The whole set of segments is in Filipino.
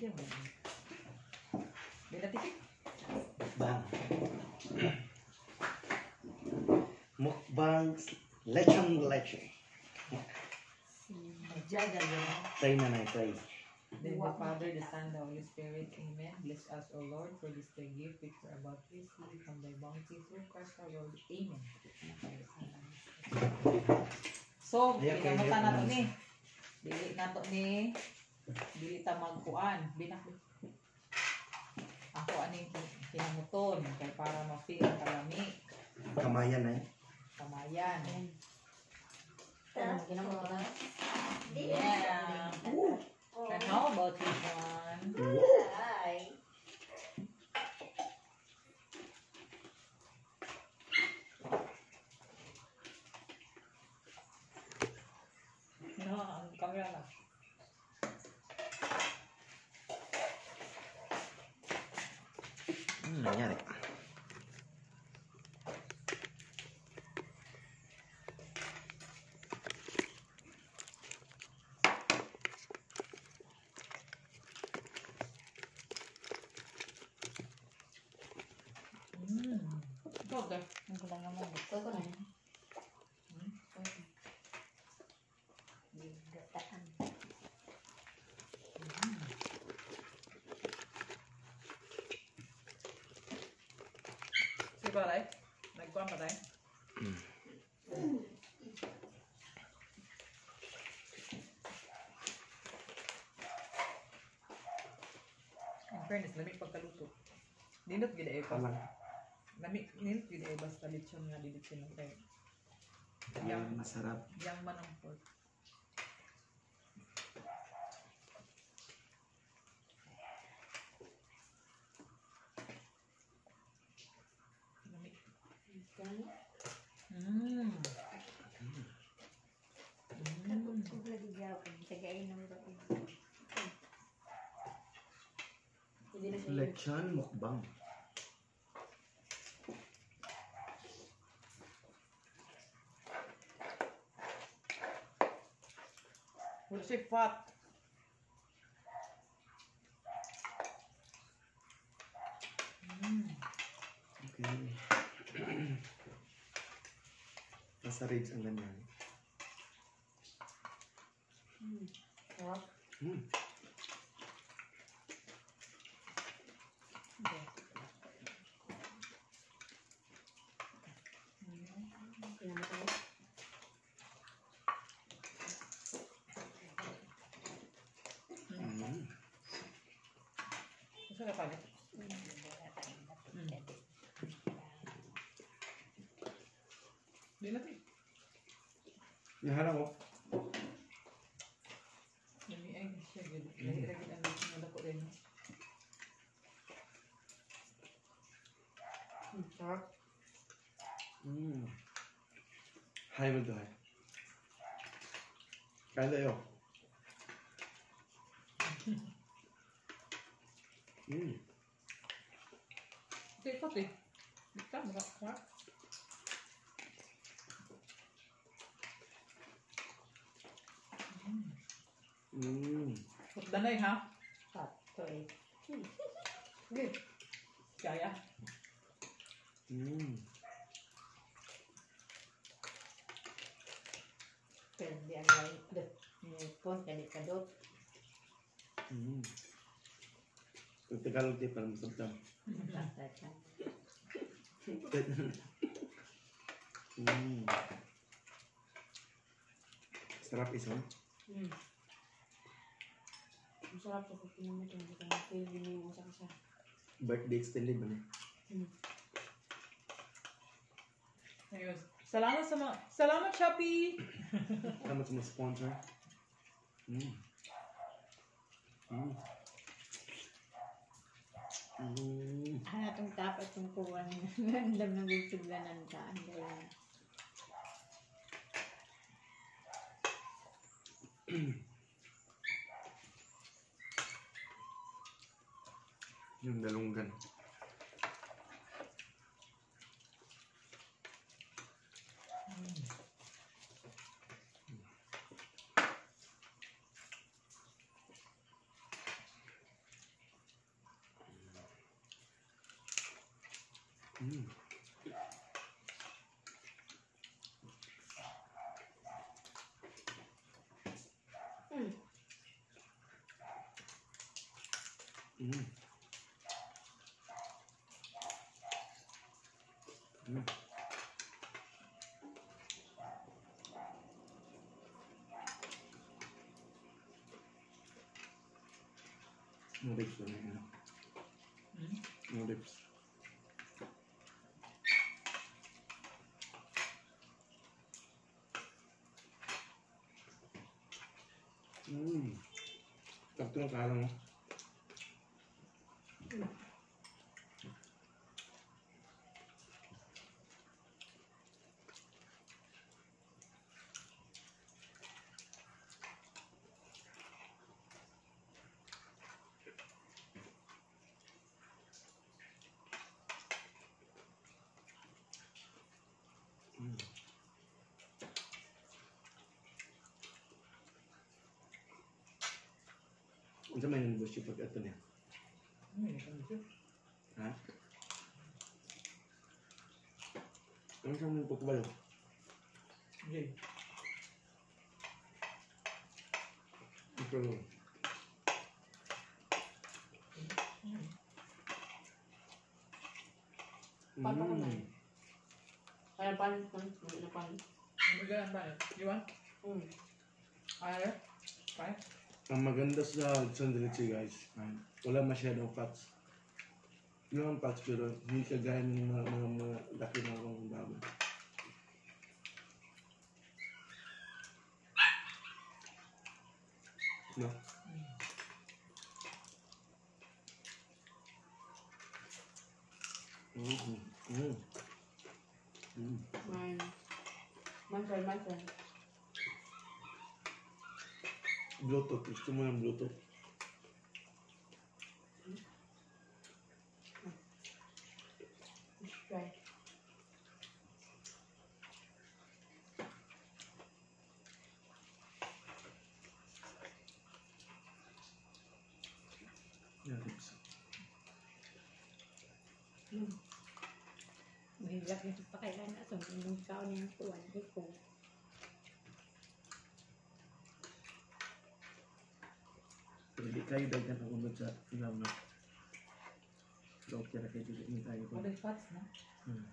Pwede mo. Tipik. Mukbang. Mukbang lechon leche. Yun. Try na na, try. Then the Father, the Son, the Holy Spirit. Amen. Bless us, O Lord, for this thy gift which we're about to receive from thy bounty through Christ our Lord. Amen. So, pinamutan na to ni. Dili na to ni. Dili ta magkuan. Binak ako aning pinamuton kay para ma-feel ang kalami. Kamayan na eh. Kamayan. Tapos, Yeah. And how about this one? ay, No, ang camera na. Hmm, nangyari. Mm. Ikaw, Gar. ang kulang naman. Gusto ko na. Hmm? Gigataan. Si Baray? Nagkuhan pa tayo? Hmm. In fairness, lamig pagkaluto. Nindot gid ay. Kalang. Lamig, nindot gid ay basta lechon nga di lechon ng kay. Yang, Ang masarap. yang man ang pork. Lamig. Mm. Mm. Kung lagi ng loob. Lechon mukbang. Wala siya fat. Mm. Okay. Nasa ribs ang ganyan. Sarap. Hmm. Pinamatay. Mm. Gusto ka pala? Di natin. Yahan ako. Dami ay siya gid. Lagi-lagi ang na dako rin. Sarap. Mm. Hay mo to hay. Kaya tayo. Mm. Ikaw eh. Mga ka. Mm. Putdanay ha? Hot. Toy. Good. Kaya. Mm. Pero di ang lain. Pon, kadit-kadot. Mm. Pag Tagalog di. Basta siya. Mm. Sarap isa. Hmm. Masarap sa kung pinamit yung butang. Feel din yung usa ka Birthday extended ba niya? Ayun. Salamat sa mga... Salamat, Shopee! Salamat sa mga sponsor. Mm. Mm. Mm. Ano itong tapat itong kuwan. Nandam ng bigtuglanan ka. Ang galing. Yung dalunggan. Mm. Mm. Mm. Mm. No dips pa rin. ano? Hmm? No dips. Mm. Sakto na kala mo. Mm. Unsa may negosyo pag ato niya? Hmm, ito dito. Ha? Ano sa mga pagkabalo? Jay. Ito. Hmm. Paano ko na? Mm. Kaya panis man. Ano panis? Ano ba? You want? Mm. Ayaw? Fine. Ang maganda sa sandalichi guys, wala masyadong fats. Yung fats pero hindi kagaya ng mga, mga, mga laki na mga baboy. No? Mm. Mm. Mm. May... Masal, masal. Bluetooth, gusto mo ng Bluetooth? Let's try. Yeah, tips. Mm. Mahirap yung pakailan na. So, yung kao niya tuwan. Iko. Pero di kayo daghan ang unod sa ilaw na. So, kaya kayo dito ni tayo ko. Fats na? Hmm.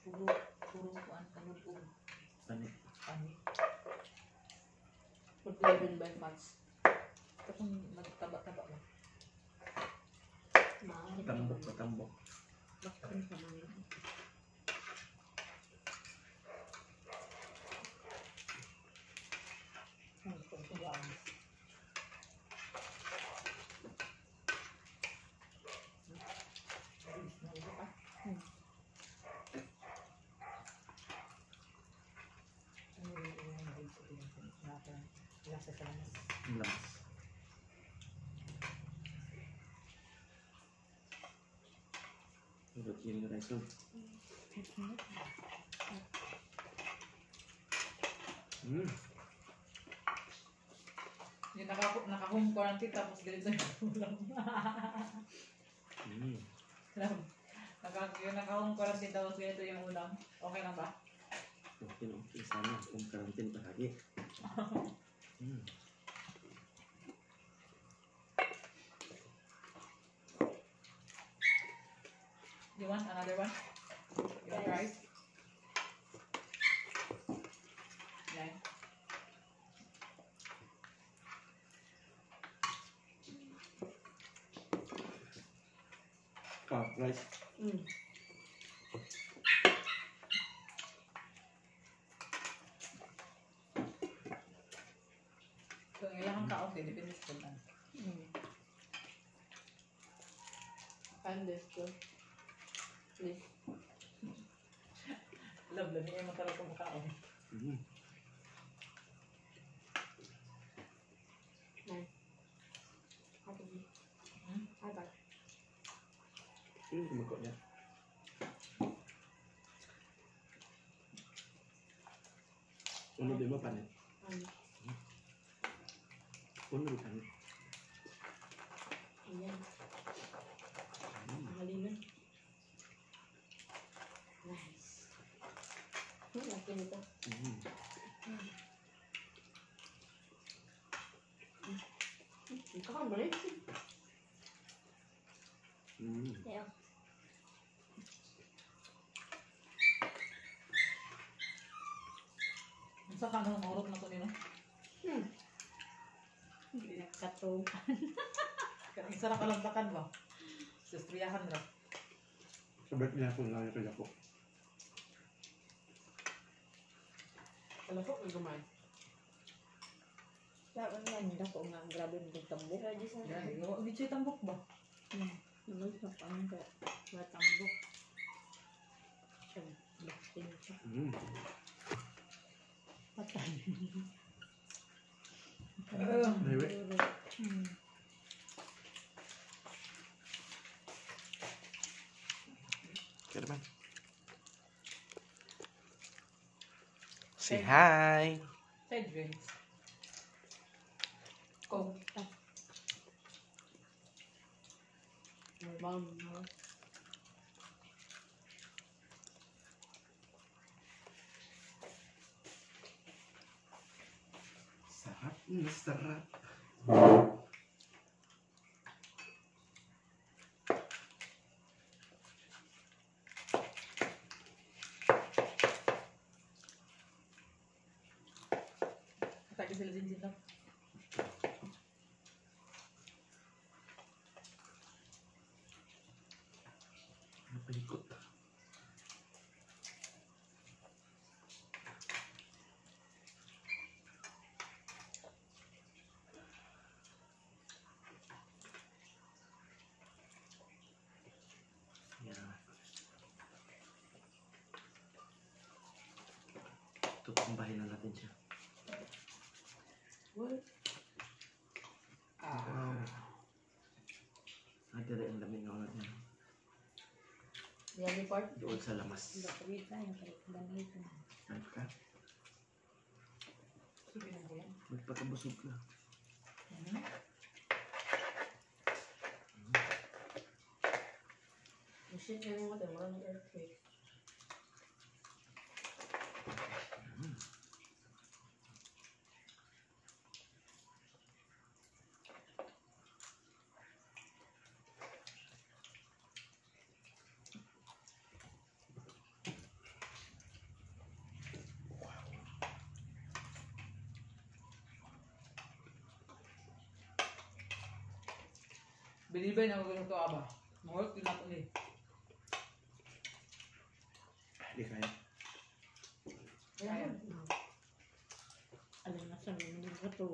Puro, puro kuan, puro puro. Ani. Pani. Food driven by fats. Ito kung nagtaba-taba ba? Maaari. Patambok, patambok. Bakit mga. Hmm, kung tubaan. Bilis na ulo ka. Hmm. Ano yung yung bilis ito yung nasa nasa sa lamas. Ang lamas. Pero yun na guys. Hmm. Yung naka, naka-home quarantine tapos ganito yung ulam. Hmm. Alam, naka, yung naka-home quarantine tapos ganito yung ulam. Okay lang ba? Okay no. Sana kung karantin pa lagi. Hmm. You want another one? You want rice? Yeah. Ah, rice. Mm. So, ilang ka okay, depende sa kulan. Mm. This too. Please. Love, love, yung masarap kong makaon. Hmm. Nice. How about you? Hmm? How about Hmm, kumako niya. Uno di ba panit? um, Uno di panit. ayan. Hmm. Malinan. Nito. Mm. Ikaw ka balik. Mm. Kaya, Sa kanong murot na to nila. hmm. Hindi nakatong. Kaya isa na kalagdakan ba? Sa 300. Sabay niya ako nga yung kaya ko. Alam ko, may gumay. Kaya ano yan, hindi ako nga grabe mo tambok. Yan, gawa di siya tambok ba? Hmm. Naman sa pang ka. Matambok. Siya, baktin siya. Mm. Patay. Mayroon. Hmm. Kaya naman. Say hi. Side drinks. Coke. Normal mo. Sarap na sarap. Atake sila din sila. Napalikot. Yan. Tutumbahin na natin siya. What? Ah. Dire ang lamig ng ulat niya. Yummy part? Doon sa lamas. Bakit tayo? Bakit tayo? Kahit ka, Sige na yan? magpakabusog ka. Mhm. Machine yung mga wala ng earthquake. Bilibay na magulong to aba. Mahulog din ako ni. Hindi kaya. Kaya. Alam na sa mga ng ito.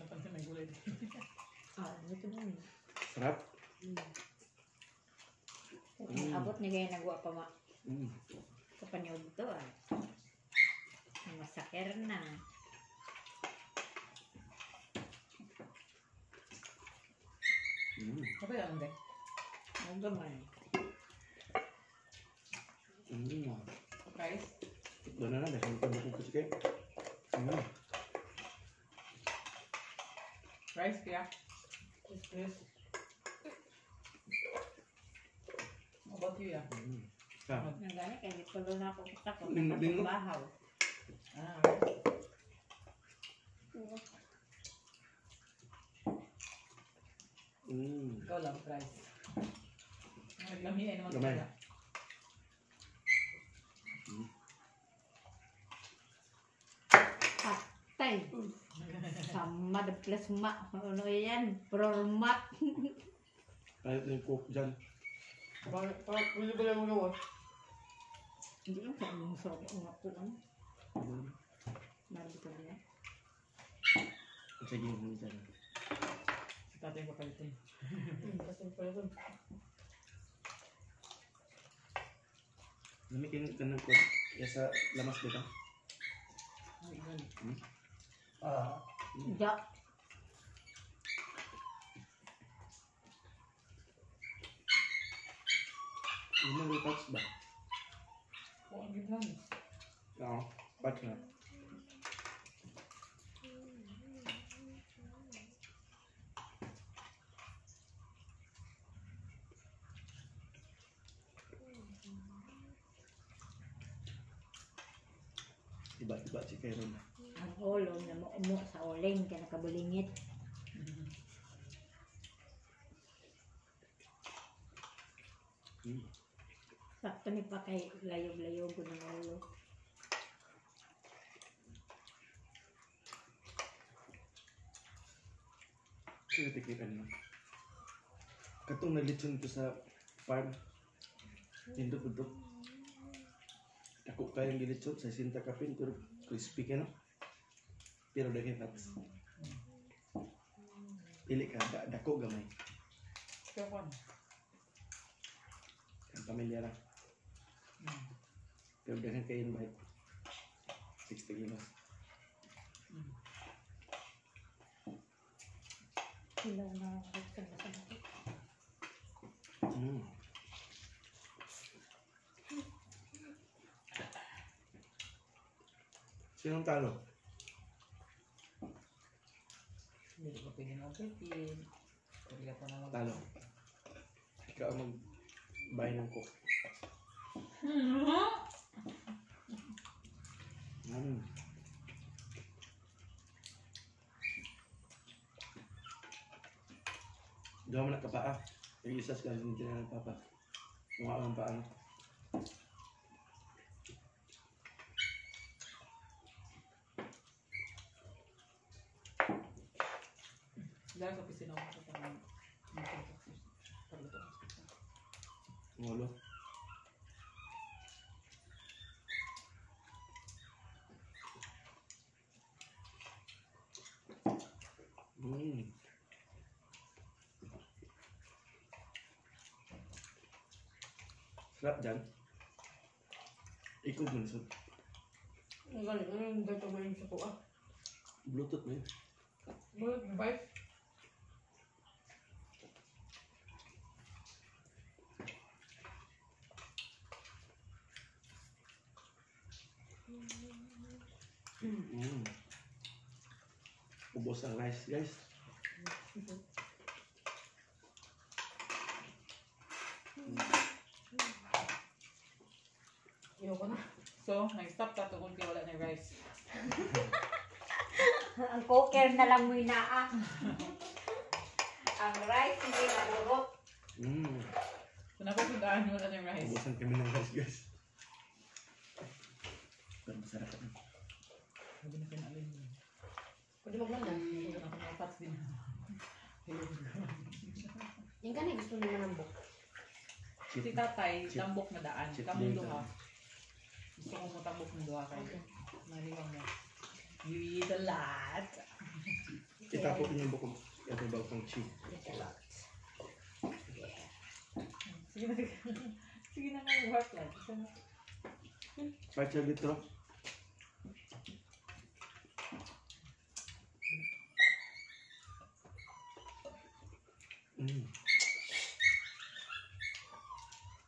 Napansin may gulay din. Ah, ito na yun. Sarap. Hmm. Mm. Abot ni kaya nagawa pa ma Mm. kapanyod to ah. Masaker na. Mm. Kapag yan hindi. Ang gamay. Mm. Rice. Doon na lang, dahil ko na kasi kayo. Mm. Rice kaya. Yes. How about you ya? Mm. Sarap. Ang gani kaya di pala na ako kita ko. Linggo- linggo. Bahaw. Ah. Mm. Ikaw lang, rice. Naglami ay naman Gamay. sila. Patay. Sama the plus ma. Ano yan? Prormat. Kahit na yung cook dyan. Parang, pwede ba lang mo gawa? Hindi lang sa mga sarap ang ako. Ano? Mm. Marami ko nila. Sige, hindi dyan. Si tatay ko palitin. Kasi pala ko. Namikin ka ng cook. Kaya sa lamas dito. Ay, ganun. Hmm? Ah. Ja. Yung mga touch ba? Oo, ang gitna. Oo. Touch na. Iba-iba si Kairon. Ang ulo na mo sa uling ka nakabulingit. Hmm. Sakto ni pa kay layog-layog ko ng ulo. Sino tikitan mo? Katong nalitsyon ko sa farm. Tindok-tindok. Ako kayang gilitsyon sa sinta kapin pero crispy ka no? Pero daging fats. Pili ka, da, dako gamay. Kaya ko Ang pamilya lang. Pero daging kayo invite. 60 kilos. Sila na sa sa Mm. Sinong talo? Hindi ko pwede mag-repeat. Kaya ko na mag- Talo. Ikaw ang mag-buy ng cook. Mm. Gawa mo na kapaa. Yung isa sa hindi na ng papa. Mukha ang paa. Sa pisinaw ko sa. Ang ulo. Mm. Sarap dyan. Ikaw mansod. Ang galing. Ano gato ba yung suko ah? Bluetooth mo yun. Bullet device? Mm. Ubos ang rice, guys. Ayoko na. So, nag-stop ta tungkol kay wala na rice. Ang cooker na lang mo inaa. Ang rice hindi nalurot. Mm. So, napapagdaan wala na rice. Ubusan kami ng rice, guys. Pero masarap ito. Sabi na pinalin mo. Pwede maglandan. Ayoko na kung fats din. Yung kanay gusto naman ng book. Si tatay, Chip- tambok na daan. chip Kamong duha. Gusto ko mo tambok ng duha kayo. Naliwang mo. You eat a lot. Itapo ko niyo yung bukong. Ito ba pang chi? Sige na. Sige na nga yung heart lang. Isa na. Pacha dito. Mm.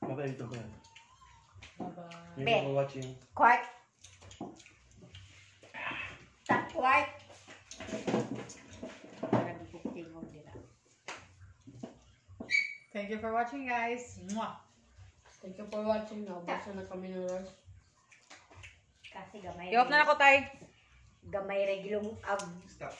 Bye-bye dito ba? Bye-bye. Thank Be. you for watching. Quart. Tak dira. Thank you for watching, guys. Mwah! Thank you for watching. Naubusan na kami ng rice. Kasi gamay. I-off na ako, tay. Gamay regulong ab Stop.